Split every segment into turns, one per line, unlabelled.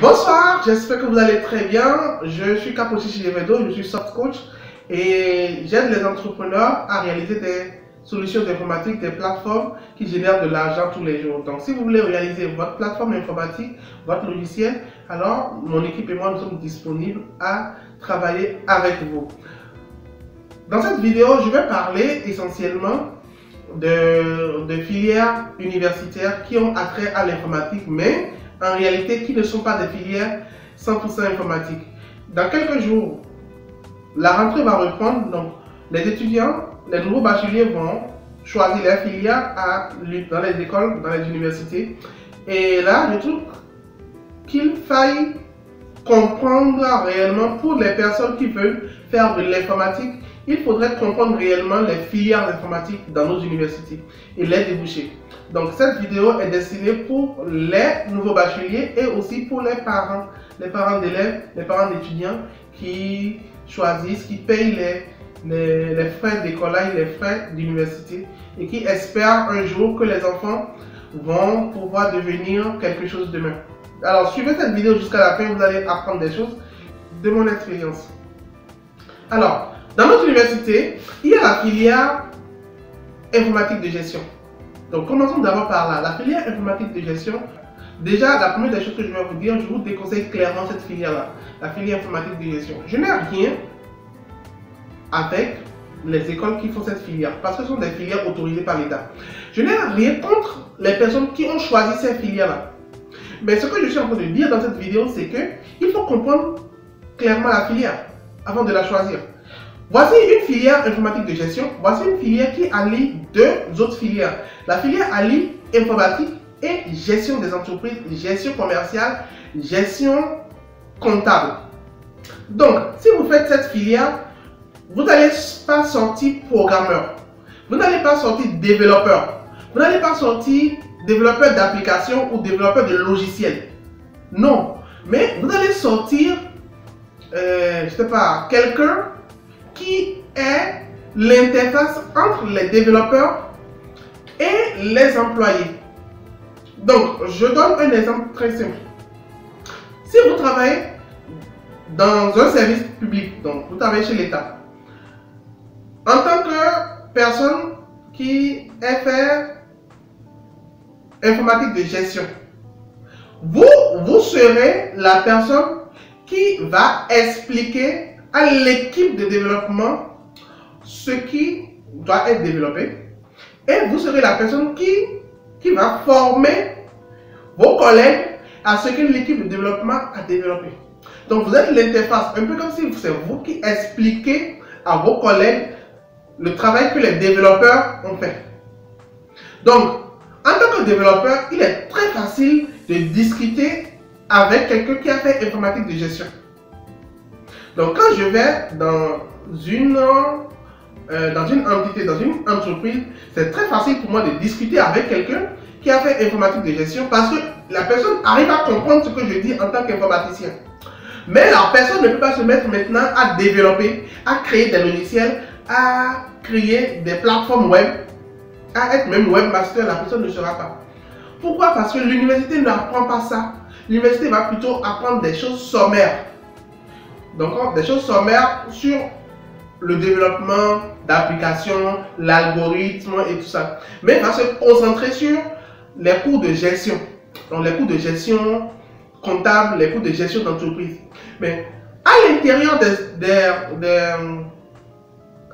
Bonsoir, j'espère que vous allez très bien. Je suis Capochi Chilevedo, je suis soft coach et j'aide les entrepreneurs à réaliser des solutions informatiques, des plateformes qui génèrent de l'argent tous les jours. Donc si vous voulez réaliser votre plateforme informatique, votre logiciel, alors mon équipe et moi nous sommes disponibles à travailler avec vous. Dans cette vidéo, je vais parler essentiellement de, de filières universitaires qui ont attrait à l'informatique, mais en réalité qui ne sont pas des filières 100% informatiques. Dans quelques jours, la rentrée va reprendre, donc les étudiants, les nouveaux bacheliers vont choisir leur filière à, dans les écoles, dans les universités. Et là, je trouve qu'il faille comprendre réellement pour les personnes qui veulent faire de l'informatique, il faudrait comprendre réellement les filières informatiques dans nos universités et les déboucher. Donc cette vidéo est destinée pour les nouveaux bacheliers et aussi pour les parents, les parents d'élèves, les parents d'étudiants qui choisissent, qui payent les, les, les frais d'écolage, les frais d'université et qui espèrent un jour que les enfants vont pouvoir devenir quelque chose demain. Alors suivez cette vidéo jusqu'à la fin, vous allez apprendre des choses de mon expérience. Alors, dans notre université, il y a la filière informatique de gestion. Donc commençons d'abord par là. La filière informatique de gestion, déjà la première des choses que je vais vous dire, je vous déconseille clairement cette filière-là, la filière informatique de gestion. Je n'ai rien avec les écoles qui font cette filière, parce que ce sont des filières autorisées par l'État. Je n'ai rien contre les personnes qui ont choisi cette filière-là. Mais ce que je suis en train de dire dans cette vidéo, c'est que il faut comprendre clairement la filière avant de la choisir. Voici une filière informatique de gestion. Voici une filière qui allie deux autres filières. La filière allie informatique et gestion des entreprises, gestion commerciale, gestion comptable. Donc, si vous faites cette filière, vous n'allez pas sortir programmeur. Vous n'allez pas sortir développeur. Vous n'allez pas sortir développeur d'application ou développeur de logiciels. Non. Mais vous allez sortir, euh, je sais pas, quelqu'un qui est l'interface entre les développeurs et les employés. Donc, je donne un exemple très simple. Si vous travaillez dans un service public, donc vous travaillez chez l'État, en tant que personne qui est fait informatique de gestion, vous, vous serez la personne qui va expliquer à l'équipe de développement ce qui doit être développé. Et vous serez la personne qui, qui va former vos collègues à ce que l'équipe de développement a développé. Donc vous êtes l'interface, un peu comme si c'est vous qui expliquez à vos collègues le travail que les développeurs ont fait. Donc, en tant que développeur, il est très facile de discuter avec quelqu'un qui a fait informatique de gestion. Donc quand je vais dans une, euh, dans une entité, dans une entreprise, c'est très facile pour moi de discuter avec quelqu'un qui a fait informatique de gestion parce que la personne arrive à comprendre ce que je dis en tant qu'informaticien. Mais la personne ne peut pas se mettre maintenant à développer, à créer des logiciels, à créer des plateformes web, à être même webmaster, la personne ne sera pas. Pourquoi? Parce que l'université n'apprend pas ça. L'université va plutôt apprendre des choses sommaires. Donc, des choses sommaires sur le développement d'applications, l'algorithme et tout ça. Mais il va se concentrer sur les cours de gestion. Donc, les cours de gestion comptable, les cours de gestion d'entreprise. Mais à l'intérieur des, des,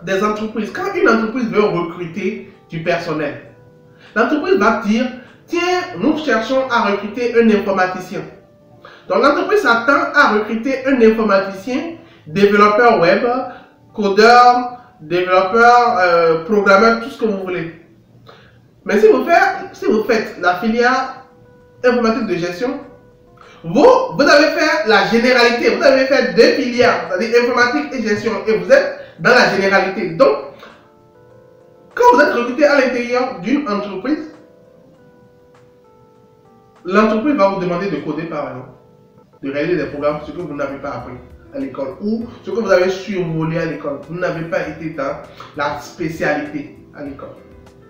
des, entreprises, quand une entreprise veut recruter du personnel, l'entreprise va dire, tiens, nous cherchons à recruter un informaticien. Donc l'entreprise s'attend à recruter un informaticien, développeur web, codeur, développeur, euh, programmeur, tout ce que vous voulez. Mais si vous, faites, si vous faites la filière informatique de gestion, vous, vous avez fait la généralité, vous avez fait deux filières, c'est-à-dire informatique et gestion, et vous êtes dans la généralité. Donc, quand vous êtes recruté à l'intérieur d'une entreprise, l'entreprise va vous demander de coder par exemple de réaliser des programmes, ce que vous n'avez pas appris à l'école ou ce que vous avez survolé à l'école. Vous n'avez pas été dans la spécialité à l'école.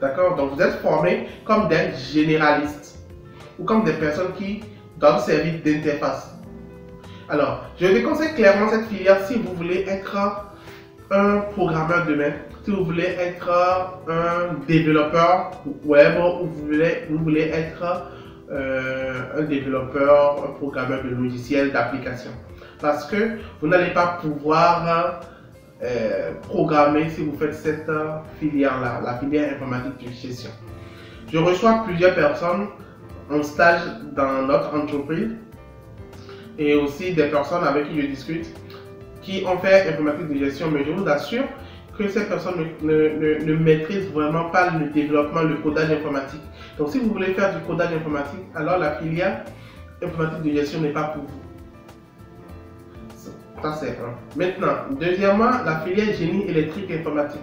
D'accord? Donc vous êtes formé comme des généralistes ou comme des personnes qui doivent servir d'interface. Alors, je déconseille clairement cette filière si vous voulez être un programmeur demain, si vous voulez être un développeur web ou vous voulez, vous voulez être euh, un développeur, un programmeur de logiciels, d'applications. Parce que vous n'allez pas pouvoir euh, programmer si vous faites cette filière-là, la filière informatique de gestion. Je reçois plusieurs personnes en stage dans notre entreprise et aussi des personnes avec qui je discute qui ont fait informatique de gestion, mais je vous assure que ces personnes ne, maîtrisent vraiment pas le développement, le codage informatique. Donc si vous voulez faire du codage informatique, alors la filière informatique de gestion n'est pas pour vous. Ça c'est un. Maintenant, deuxièmement, la filière génie électrique informatique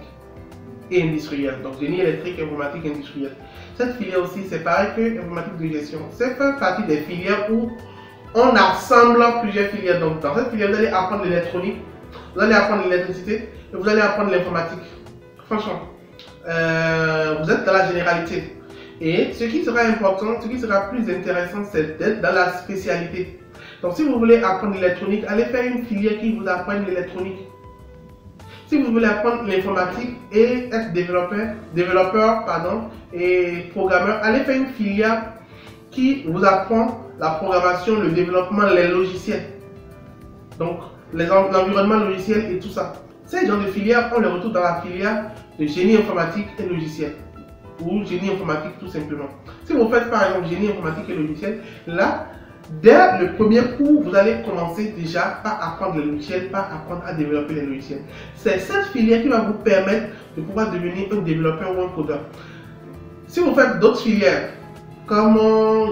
et industriel. Donc génie électrique, informatique, industriel. Cette filière aussi, c'est pareil que informatique de gestion. C'est fait partie des filières où on assemble plusieurs filières. Donc, dans cette filière, vous allez apprendre l'électronique, vous allez apprendre l'électricité et vous allez apprendre l'informatique. Franchement, euh, vous êtes dans la généralité. Et ce qui sera important, ce qui sera plus intéressant, c'est d'être dans la spécialité. Donc, si vous voulez apprendre l'électronique, allez faire une filière qui vous apprenne l'électronique. Si vous voulez apprendre l'informatique et être développeur, développeur pardon, et programmeur, allez faire une filière qui vous apprend la programmation, le développement, les logiciels. Donc, l'environnement logiciel et tout ça. Ces genres de filières, on les retrouve dans la filière de génie informatique et logiciel. Ou génie informatique tout simplement. Si vous faites par exemple génie informatique et logiciel, là, dès le premier cours, vous allez commencer déjà par apprendre les logiciels, par apprendre à développer les logiciels. C'est cette filière qui va vous permettre de pouvoir devenir un développeur ou un codeur. Si vous faites d'autres filières, comme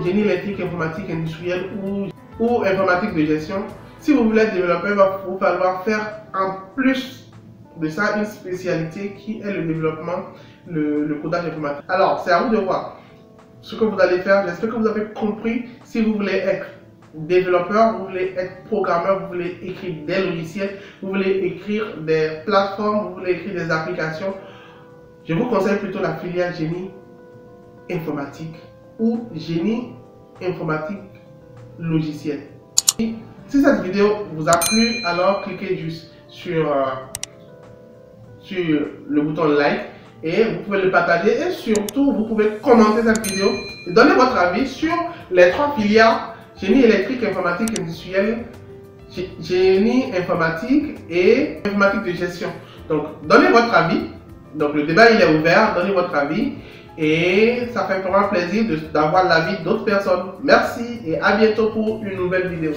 génie électrique, informatique industrielle ou, ou informatique de gestion, si vous voulez être développeur, il va vous falloir faire en plus de ça une spécialité qui est le développement, le, le codage informatique. Alors, c'est à vous de voir ce que vous allez faire. J'espère que vous avez compris? Si vous voulez être développeur, vous voulez être programmeur, vous voulez écrire des logiciels, vous voulez écrire des plateformes, vous voulez écrire des applications, je vous conseille plutôt la filière génie informatique ou génie informatique logiciel. Si cette vidéo vous a plu, alors cliquez juste sur, euh, sur le bouton like et vous pouvez le partager et surtout vous pouvez commenter cette vidéo et donner votre avis sur les trois filières génie électrique, informatique industriel, génie informatique et informatique de gestion. Donc donnez votre avis. Donc le débat il est ouvert, donnez votre avis et ça fait vraiment plaisir d'avoir l'avis d'autres personnes. Merci et à bientôt pour une nouvelle vidéo.